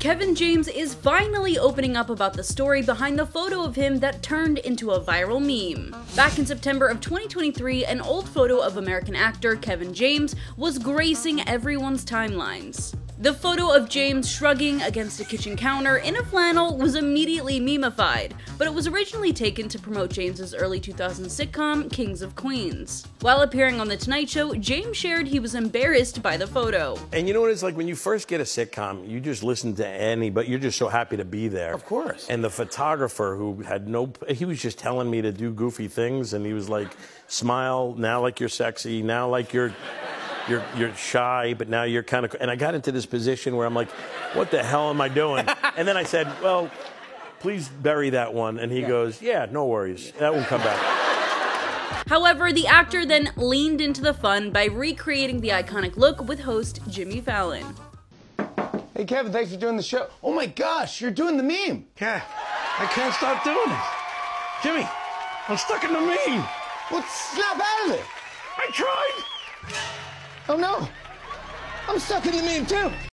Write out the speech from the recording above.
Kevin James is finally opening up about the story behind the photo of him that turned into a viral meme. Back in September of 2023, an old photo of American actor Kevin James was gracing everyone's timelines. The photo of James shrugging against a kitchen counter in a flannel was immediately memeified, but it was originally taken to promote James's early 2000s sitcom Kings of Queens. While appearing on The Tonight Show, James shared he was embarrassed by the photo. And you know what it's like when you first get a sitcom, you just listen to any, but you're just so happy to be there. Of course. And the photographer who had no, he was just telling me to do goofy things, and he was like, smile, now like you're sexy, now like you're you're you're shy, but now you're kind of. And I got into this position where I'm like, what the hell am I doing? and then I said, well, please bury that one. And he yeah. goes, yeah, no worries, that won't come back. However, the actor then leaned into the fun by recreating the iconic look with host Jimmy Fallon. Hey, Kevin, thanks for doing the show. Oh my gosh, you're doing the meme. Yeah, I can't stop doing it. Jimmy, I'm stuck in the meme. Well, snap out of it. I tried. Oh no! I'm stuck in the meme too!